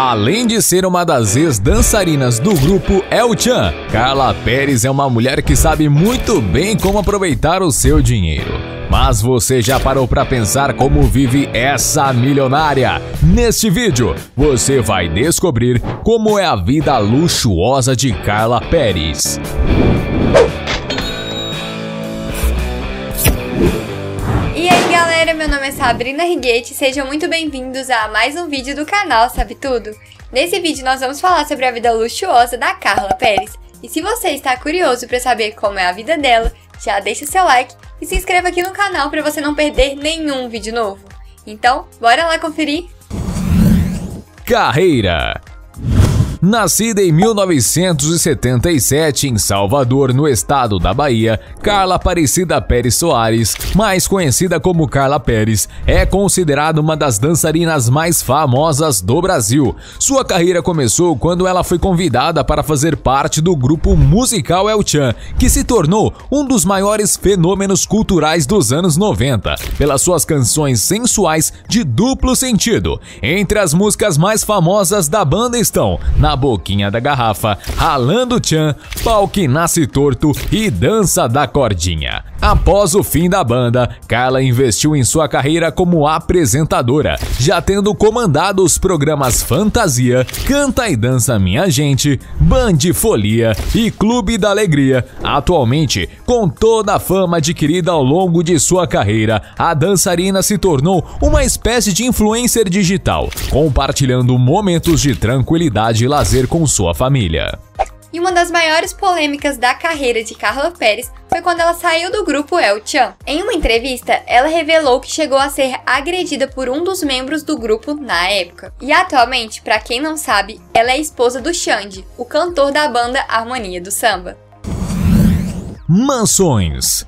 Além de ser uma das ex-dançarinas do grupo El Chan, Carla Pérez é uma mulher que sabe muito bem como aproveitar o seu dinheiro. Mas você já parou para pensar como vive essa milionária? Neste vídeo, você vai descobrir como é a vida luxuosa de Carla Pérez. É Sabrina Riguete, sejam muito bem-vindos a mais um vídeo do canal Sabe Tudo. Nesse vídeo nós vamos falar sobre a vida luxuosa da Carla Pérez. E se você está curioso para saber como é a vida dela, já deixa seu like e se inscreva aqui no canal para você não perder nenhum vídeo novo. Então, bora lá conferir? Carreira Nascida em 1977 em Salvador, no estado da Bahia, Carla Aparecida Pérez Soares, mais conhecida como Carla Pérez, é considerada uma das dançarinas mais famosas do Brasil. Sua carreira começou quando ela foi convidada para fazer parte do grupo musical El Chan, que se tornou um dos maiores fenômenos culturais dos anos 90, pelas suas canções sensuais de duplo sentido. Entre as músicas mais famosas da banda estão na boquinha da garrafa, ralando tchan, pau que nasce torto e dança da cordinha. Após o fim da banda, Carla investiu em sua carreira como apresentadora, já tendo comandado os programas Fantasia, Canta e Dança Minha Gente, Band Folia e Clube da Alegria. Atualmente, com toda a fama adquirida ao longo de sua carreira, a dançarina se tornou uma espécie de influencer digital, compartilhando momentos de tranquilidade e lazer com sua família. E uma das maiores polêmicas da carreira de Carla Pérez foi quando ela saiu do grupo El Chan. Em uma entrevista, ela revelou que chegou a ser agredida por um dos membros do grupo na época. E atualmente, para quem não sabe, ela é esposa do Xande, o cantor da banda Harmonia do Samba. Mansões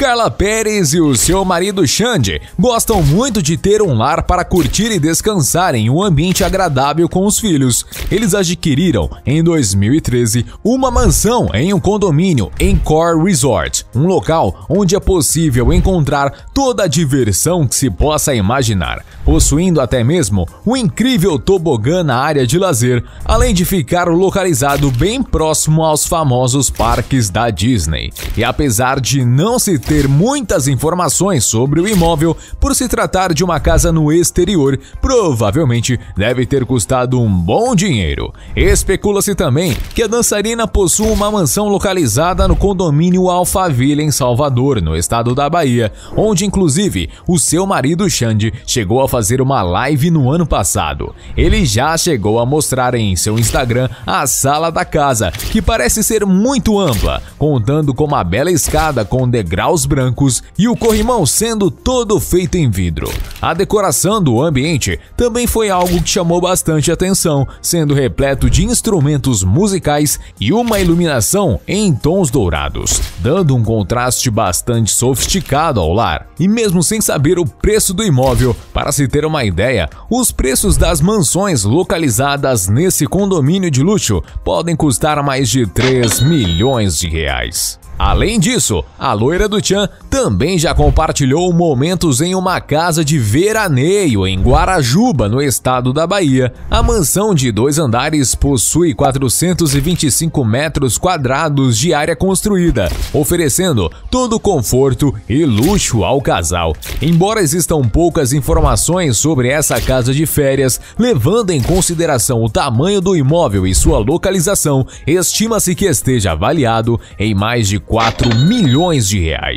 Carla Pérez e o seu marido Xande gostam muito de ter um lar para curtir e descansar em um ambiente agradável com os filhos. Eles adquiriram, em 2013, uma mansão em um condomínio em Core Resort, um local onde é possível encontrar toda a diversão que se possa imaginar, possuindo até mesmo um incrível tobogã na área de lazer, além de ficar localizado bem próximo aos famosos parques da Disney. E apesar de não se ter muitas informações sobre o imóvel por se tratar de uma casa no exterior, provavelmente deve ter custado um bom dinheiro. Especula-se também que a dançarina possui uma mansão localizada no condomínio Alphaville em Salvador, no estado da Bahia, onde inclusive o seu marido Xande chegou a fazer uma live no ano passado. Ele já chegou a mostrar em seu Instagram a sala da casa, que parece ser muito ampla, contando com uma bela escada com degraus brancos e o corrimão sendo todo feito em vidro. A decoração do ambiente também foi algo que chamou bastante atenção, sendo repleto de instrumentos musicais e uma iluminação em tons dourados, dando um contraste bastante sofisticado ao lar. E mesmo sem saber o preço do imóvel, para se ter uma ideia, os preços das mansões localizadas nesse condomínio de luxo podem custar mais de 3 milhões de reais. Além disso, a loira do Chan também já compartilhou momentos em uma casa de veraneio em Guarajuba, no estado da Bahia. A mansão de dois andares possui 425 metros quadrados de área construída, oferecendo todo conforto e luxo ao casal. Embora existam poucas informações sobre essa casa de férias, levando em consideração o tamanho do imóvel e sua localização, estima-se que esteja avaliado em mais de 4 milhões de reais.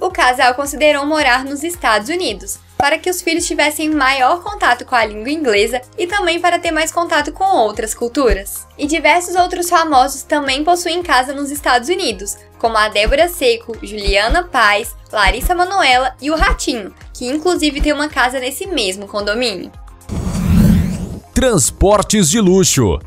O casal considerou morar nos Estados Unidos, para que os filhos tivessem maior contato com a língua inglesa e também para ter mais contato com outras culturas. E diversos outros famosos também possuem casa nos Estados Unidos, como a Débora Seco, Juliana Paz, Larissa Manoela e o Ratinho, que inclusive tem uma casa nesse mesmo condomínio. Transportes de luxo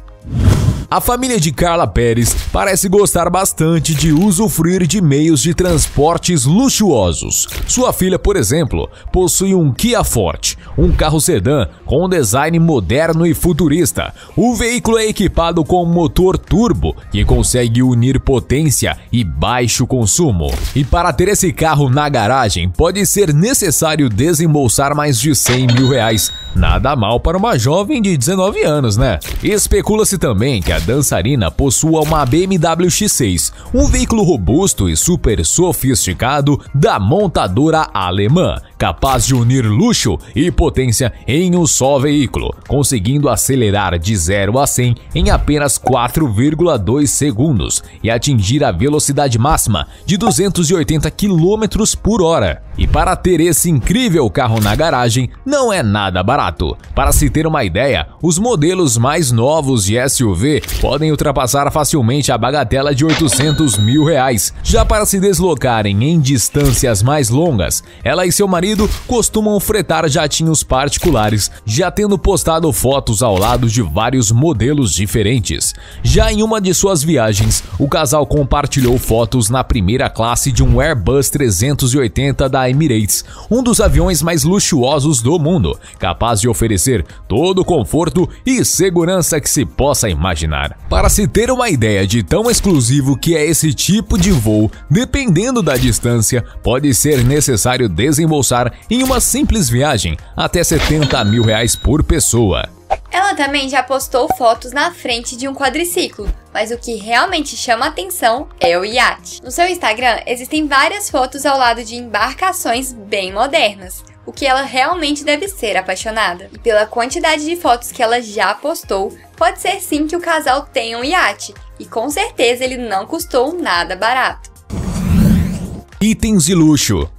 a família de Carla Pérez parece gostar bastante de usufruir de meios de transportes luxuosos. Sua filha, por exemplo, possui um Kia Forte, um carro sedã com um design moderno e futurista. O veículo é equipado com um motor turbo que consegue unir potência e baixo consumo. E para ter esse carro na garagem, pode ser necessário desembolsar mais de 100 mil reais Nada mal para uma jovem de 19 anos, né? Especula-se também que a dançarina possua uma BMW X6, um veículo robusto e super sofisticado da montadora alemã, capaz de unir luxo e potência em um só veículo, conseguindo acelerar de 0 a 100 em apenas 4,2 segundos e atingir a velocidade máxima de 280 km por hora. E para ter esse incrível carro na garagem, não é nada barato. Para se ter uma ideia, os modelos mais novos de SUV podem ultrapassar facilmente a bagatela de 800 mil reais. Já para se deslocarem em distâncias mais longas, ela e seu marido costumam fretar jatinhos particulares, já tendo postado fotos ao lado de vários modelos diferentes. Já em uma de suas viagens, o casal compartilhou fotos na primeira classe de um Airbus 380 da Emirates, um dos aviões mais luxuosos do mundo, capaz de oferecer todo o conforto e segurança que se possa imaginar. Para se ter uma ideia de tão exclusivo que é esse tipo de voo, dependendo da distância, pode ser necessário desembolsar em uma simples viagem até 70 mil reais por pessoa. Ela também já postou fotos na frente de um quadriciclo, mas o que realmente chama atenção é o iate. No seu Instagram existem várias fotos ao lado de embarcações bem modernas, o que ela realmente deve ser apaixonada. E pela quantidade de fotos que ela já postou, pode ser sim que o casal tenha um iate, e com certeza ele não custou nada barato. Itens de luxo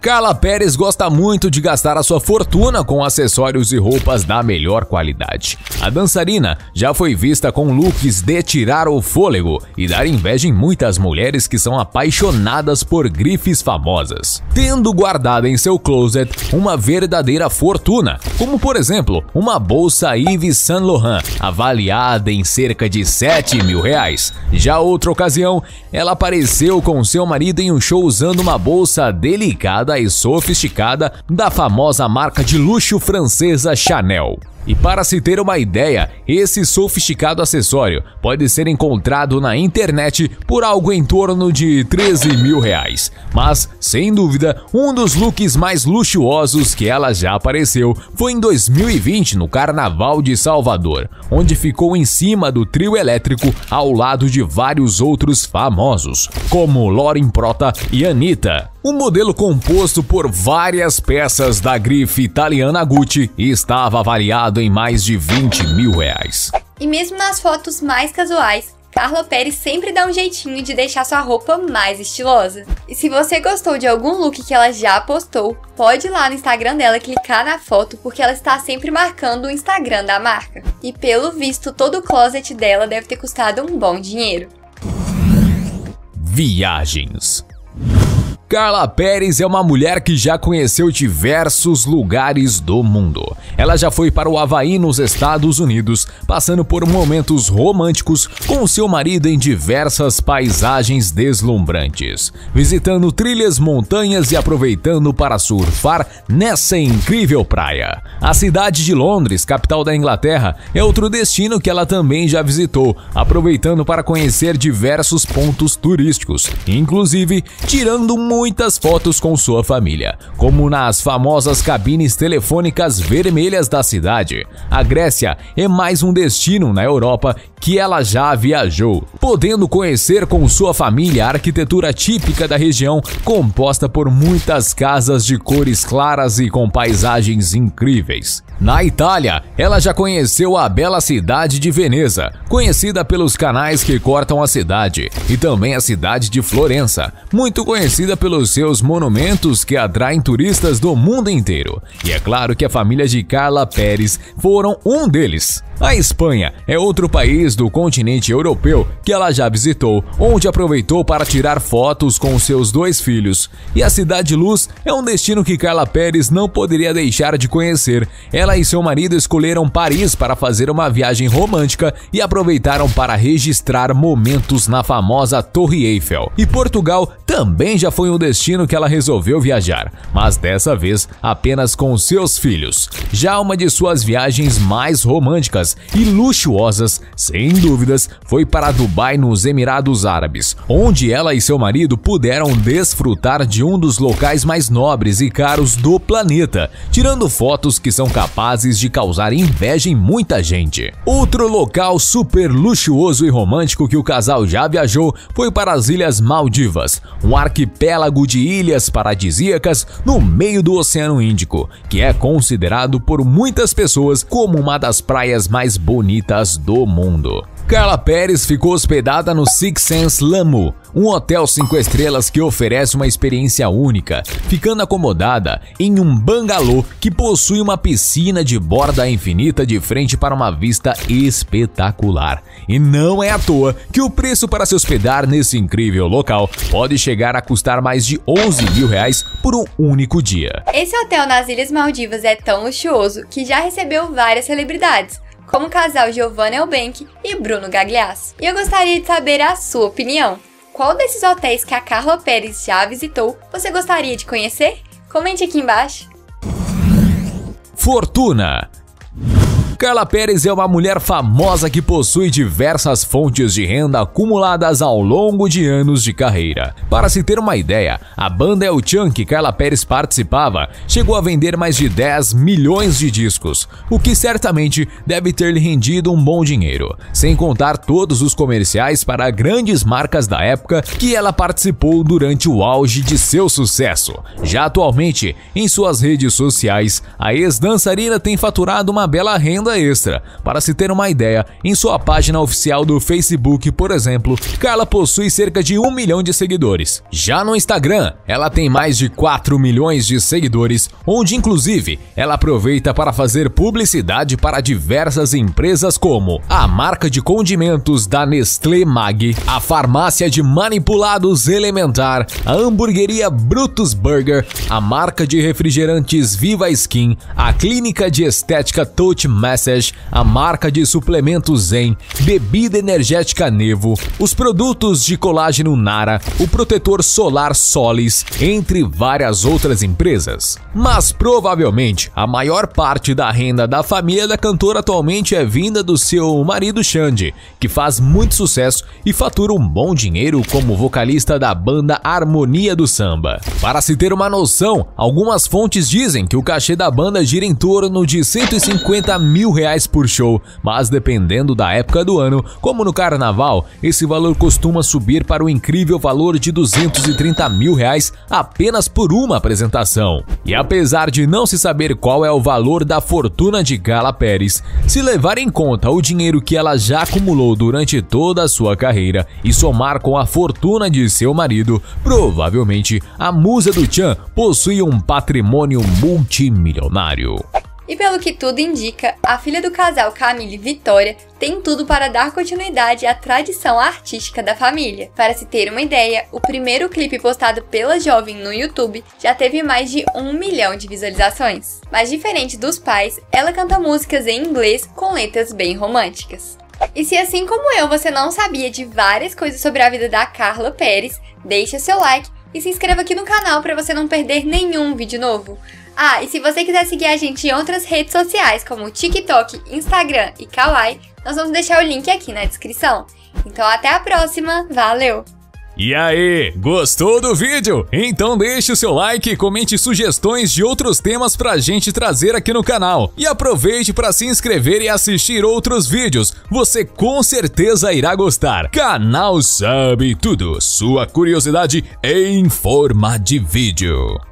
Carla Pérez gosta muito de gastar a sua fortuna com acessórios e roupas da melhor qualidade. A dançarina já foi vista com looks de tirar o fôlego e dar inveja em muitas mulheres que são apaixonadas por grifes famosas, tendo guardado em seu closet uma verdadeira fortuna, como por exemplo uma bolsa Yves Saint Laurent avaliada em cerca de 7 mil reais. Já outra ocasião, ela apareceu com seu marido em um show usando uma bolsa delicada e sofisticada da famosa marca de luxo francesa Chanel. E para se ter uma ideia, esse sofisticado acessório pode ser encontrado na internet por algo em torno de 13 mil reais. Mas, sem dúvida, um dos looks mais luxuosos que ela já apareceu foi em 2020 no Carnaval de Salvador, onde ficou em cima do trio elétrico ao lado de vários outros famosos, como Lauren Prota e Anitta. Um modelo composto por várias peças da grife italiana Gucci estava avaliado em mais de 20 mil reais. E mesmo nas fotos mais casuais, Carla Pérez sempre dá um jeitinho de deixar sua roupa mais estilosa. E se você gostou de algum look que ela já postou, pode ir lá no Instagram dela clicar na foto porque ela está sempre marcando o Instagram da marca. E pelo visto, todo o closet dela deve ter custado um bom dinheiro. Viagens Carla Pérez é uma mulher que já conheceu diversos lugares do mundo. Ela já foi para o Havaí, nos Estados Unidos, passando por momentos românticos com seu marido em diversas paisagens deslumbrantes, visitando trilhas, montanhas e aproveitando para surfar nessa incrível praia. A cidade de Londres, capital da Inglaterra, é outro destino que ela também já visitou, aproveitando para conhecer diversos pontos turísticos, inclusive tirando um muitas fotos com sua família, como nas famosas cabines telefônicas vermelhas da cidade. A Grécia é mais um destino na Europa que ela já viajou, podendo conhecer com sua família a arquitetura típica da região, composta por muitas casas de cores claras e com paisagens incríveis. Na Itália, ela já conheceu a bela cidade de Veneza, conhecida pelos canais que cortam a cidade, e também a cidade de Florença, muito conhecida pelos seus monumentos que atraem turistas do mundo inteiro. E é claro que a família de Carla Pérez foram um deles. A Espanha é outro país do continente europeu que ela já visitou, onde aproveitou para tirar fotos com seus dois filhos. E a Cidade Luz é um destino que Carla Pérez não poderia deixar de conhecer. Ela e seu marido escolheram Paris para fazer uma viagem romântica e aproveitaram para registrar momentos na famosa Torre Eiffel. E Portugal também já foi um destino que ela resolveu viajar, mas dessa vez apenas com seus filhos. Já uma de suas viagens mais românticas e luxuosas, sem sem dúvidas, foi para Dubai, nos Emirados Árabes, onde ela e seu marido puderam desfrutar de um dos locais mais nobres e caros do planeta, tirando fotos que são capazes de causar inveja em muita gente. Outro local super luxuoso e romântico que o casal já viajou foi para as Ilhas Maldivas, um arquipélago de ilhas paradisíacas no meio do Oceano Índico, que é considerado por muitas pessoas como uma das praias mais bonitas do mundo. Carla Pérez ficou hospedada no Six Sense Lamu, um hotel 5 estrelas que oferece uma experiência única, ficando acomodada em um bangalô que possui uma piscina de borda infinita de frente para uma vista espetacular. E não é à toa que o preço para se hospedar nesse incrível local pode chegar a custar mais de 11 mil reais por um único dia. Esse hotel nas Ilhas Maldivas é tão luxuoso que já recebeu várias celebridades como o casal Giovanna Elbank e Bruno Gagliasso. E eu gostaria de saber a sua opinião. Qual desses hotéis que a Carla Pérez já visitou você gostaria de conhecer? Comente aqui embaixo. Fortuna Carla Pérez é uma mulher famosa que possui diversas fontes de renda acumuladas ao longo de anos de carreira. Para se ter uma ideia, a banda El Chan que Carla Pérez participava chegou a vender mais de 10 milhões de discos, o que certamente deve ter lhe rendido um bom dinheiro, sem contar todos os comerciais para grandes marcas da época que ela participou durante o auge de seu sucesso. Já atualmente, em suas redes sociais, a ex-dançarina tem faturado uma bela renda renda extra. Para se ter uma ideia, em sua página oficial do Facebook, por exemplo, Carla possui cerca de 1 milhão de seguidores. Já no Instagram, ela tem mais de 4 milhões de seguidores, onde inclusive ela aproveita para fazer publicidade para diversas empresas como a marca de condimentos da Nestlé Mag, a farmácia de manipulados Elementar, a hamburgueria Brutus Burger, a marca de refrigerantes Viva Skin, a clínica de estética Touch Master A marca de suplementos Zen, bebida energética Nevo, os produtos de colágeno Nara, o protetor solar Solis, entre várias outras empresas. Mas provavelmente a maior parte da renda da família da cantora atualmente é vinda do seu marido Xande, que faz muito sucesso e fatura um bom dinheiro como vocalista da banda Harmonia do Samba. Para se ter uma noção, algumas fontes dizem que o cachê da banda gira em torno de 150 mil mil reais por show, mas dependendo da época do ano, como no carnaval, esse valor costuma subir para o incrível valor de 230 mil reais apenas por uma apresentação. E apesar de não se saber qual é o valor da fortuna de Gala Pérez, se levar em conta o dinheiro que ela já acumulou durante toda a sua carreira e somar com a fortuna de seu marido, provavelmente a musa do Chan possui um patrimônio multimilionário. E pelo que tudo indica, a filha do casal Camille Vitória tem tudo para dar continuidade à tradição artística da família. Para se ter uma ideia, o primeiro clipe postado pela jovem no YouTube já teve mais de um milhão de visualizações. Mas diferente dos pais, ela canta músicas em inglês com letras bem românticas. E se assim como eu você não sabia de várias coisas sobre a vida da Carla Pérez, deixa seu like e se inscreva aqui no canal para você não perder nenhum vídeo novo. Ah, e se você quiser seguir a gente em outras redes sociais, como TikTok, Instagram e Kawaii, nós vamos deixar o link aqui na descrição. Então até a próxima, valeu! E aí, gostou do vídeo? Então deixe o seu like comente sugestões de outros temas pra gente trazer aqui no canal. E aproveite para se inscrever e assistir outros vídeos, você com certeza irá gostar. Canal Sabe Tudo, sua curiosidade em forma de vídeo.